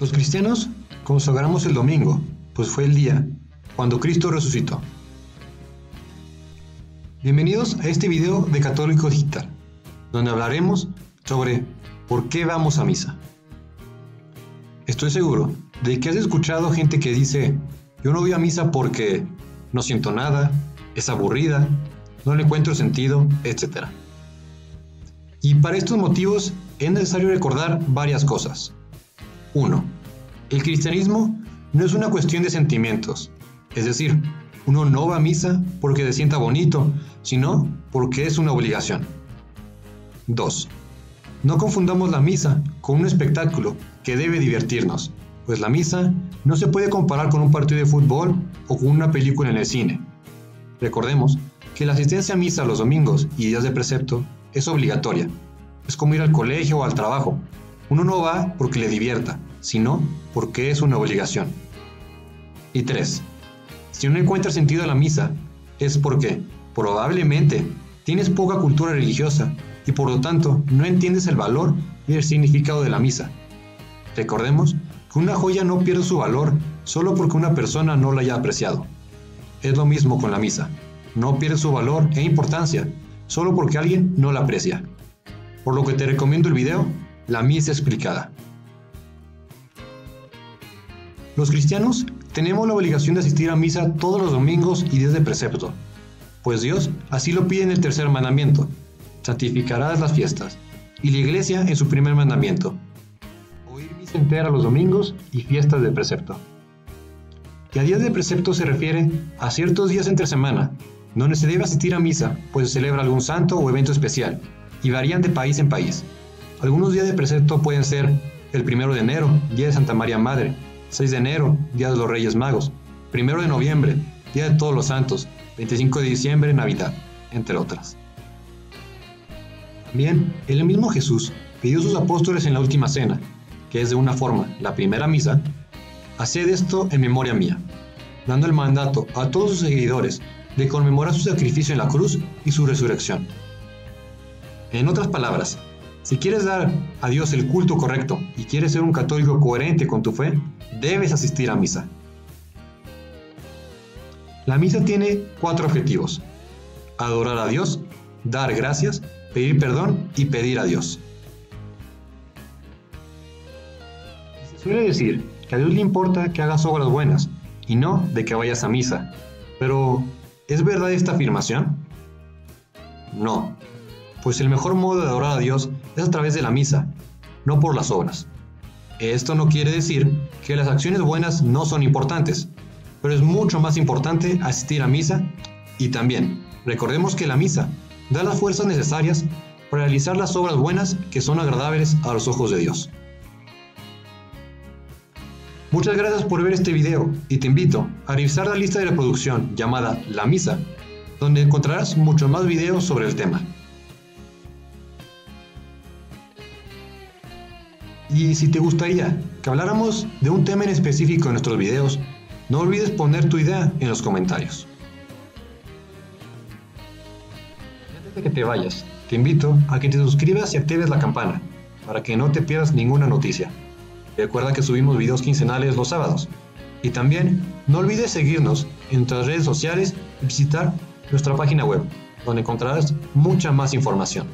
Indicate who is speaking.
Speaker 1: Los cristianos consagramos el domingo, pues fue el día cuando Cristo resucitó. Bienvenidos a este video de Católico Digital, donde hablaremos sobre por qué vamos a misa. Estoy seguro de que has escuchado gente que dice, yo no voy a misa porque no siento nada, es aburrida, no le encuentro sentido, etc. Y para estos motivos es necesario recordar varias cosas. 1. El cristianismo no es una cuestión de sentimientos, es decir, uno no va a misa porque se sienta bonito, sino porque es una obligación. 2. No confundamos la misa con un espectáculo que debe divertirnos, pues la misa no se puede comparar con un partido de fútbol o con una película en el cine. Recordemos que la asistencia a misa los domingos y días de precepto es obligatoria. Es como ir al colegio o al trabajo. Uno no va porque le divierta, sino porque es una obligación. Y 3. Si no encuentra sentido a la misa, es porque, probablemente, tienes poca cultura religiosa y por lo tanto no entiendes el valor y el significado de la misa. Recordemos que una joya no pierde su valor solo porque una persona no la haya apreciado. Es lo mismo con la misa. No pierde su valor e importancia solo porque alguien no la aprecia. Por lo que te recomiendo el video La Misa Explicada. Los cristianos tenemos la obligación de asistir a misa todos los domingos y días de precepto, pues Dios así lo pide en el tercer mandamiento, santificarás las fiestas, y la iglesia en su primer mandamiento, oír misa entera los domingos y fiestas de precepto. Y a días de precepto se refiere a ciertos días entre semana, donde se debe asistir a misa, pues se celebra algún santo o evento especial, y varían de país en país. Algunos días de precepto pueden ser el primero de enero, día de Santa María Madre, 6 de enero, Día de los Reyes Magos, 1 de noviembre, Día de Todos los Santos, 25 de diciembre, Navidad, entre otras. También, el mismo Jesús pidió a sus apóstoles en la última cena, que es de una forma la primera misa, haced esto en memoria mía, dando el mandato a todos sus seguidores de conmemorar su sacrificio en la cruz y su resurrección. En otras palabras, si quieres dar a Dios el culto correcto y quieres ser un católico coherente con tu fe, debes asistir a misa. La misa tiene cuatro objetivos. Adorar a Dios, dar gracias, pedir perdón y pedir a Dios. Se suele decir que a Dios le importa que hagas obras buenas y no de que vayas a misa. Pero, ¿es verdad esta afirmación? No, pues el mejor modo de adorar a Dios es a través de la misa, no por las obras. Esto no quiere decir que las acciones buenas no son importantes, pero es mucho más importante asistir a misa y también recordemos que la misa da las fuerzas necesarias para realizar las obras buenas que son agradables a los ojos de Dios. Muchas gracias por ver este video y te invito a revisar la lista de reproducción llamada La Misa, donde encontrarás muchos más videos sobre el tema. Y si te gustaría que habláramos de un tema en específico en nuestros videos, no olvides poner tu idea en los comentarios. Antes de que te vayas, te invito a que te suscribas y actives la campana para que no te pierdas ninguna noticia. Recuerda que subimos videos quincenales los sábados. Y también no olvides seguirnos en nuestras redes sociales y visitar nuestra página web, donde encontrarás mucha más información.